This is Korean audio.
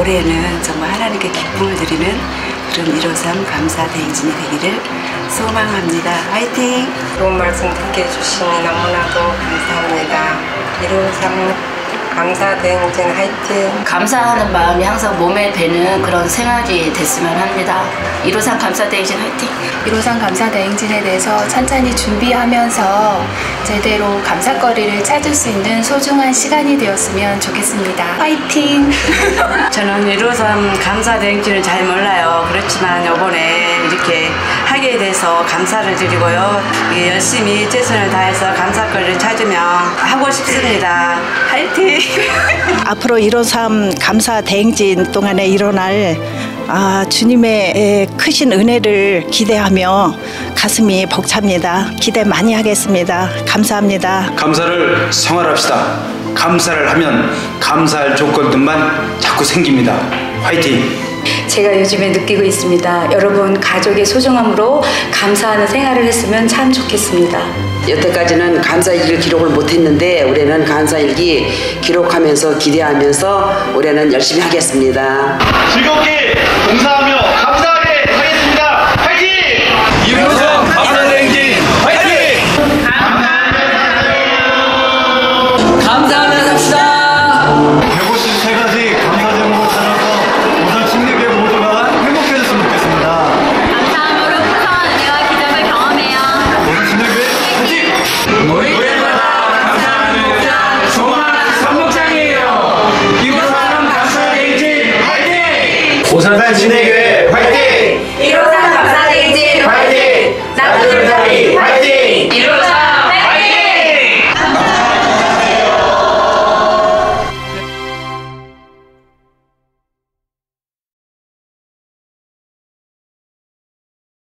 올해는 정말 하나님께 기쁨을 드리는 그런 153 감사 대행진이 되기를 소망합니다. 화이팅! 좋은 말씀 듣게 해주시니 너무나도 감사합니다. 153 감사 대행진 화이팅! 감사하는 마음이 항상 몸에 배는 그런 생활이 됐으면 합니다. 153 감사 대행진 화이팅! 153 감사 대행진에 대해서 찬찬히 준비하면서 제대로 감사거리를 찾을 수 있는 소중한 시간이 되었으면 좋겠습니다. 화이팅! 저는 153 감사 대행진을 잘 몰라요. 그렇지만 이번에 이렇게 돼서 감사를 드리고요. 예, 열심히 최선을 다해서 감사거리를 찾으며 하고 싶습니다. 화이팅! 앞으로 153 감사 대행진 동안에 일어날 아, 주님의 에, 크신 은혜를 기대하며 가슴이 벅찹니다. 기대 많이 하겠습니다. 감사합니다. 감사를 생활합시다. 감사를 하면 감사할 조건들만 자꾸 생깁니다. 화이팅! 제가 요즘에 느끼고 있습니다. 여러분 가족의 소중함으로 감사하는 생활을 했으면 참 좋겠습니다. 여태까지는 감사일기를 기록을 못했는데 올해는 감사일기 기록하면서 기대하면서 올해는 열심히 하겠습니다. 즐겁게 봉사하며 연탄 진해교회 화이팅! 1 5